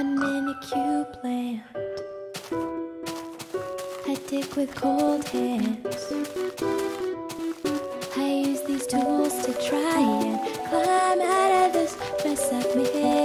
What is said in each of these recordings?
I manicure plant. I dig with cold hands. I use these tools to try and climb out of this mess I've made.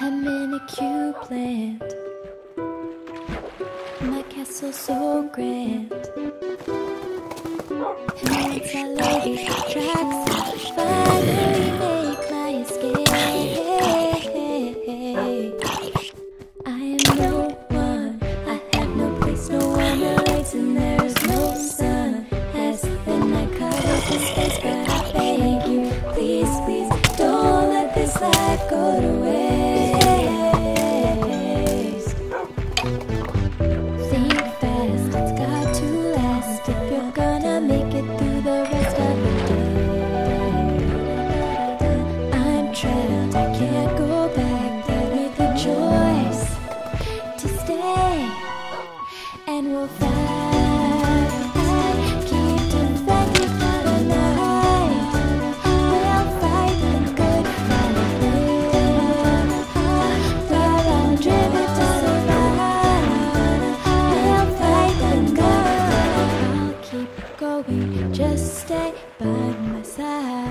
I'm in a cube land. My castle so grand. And it's a lady tracks fire. by my side.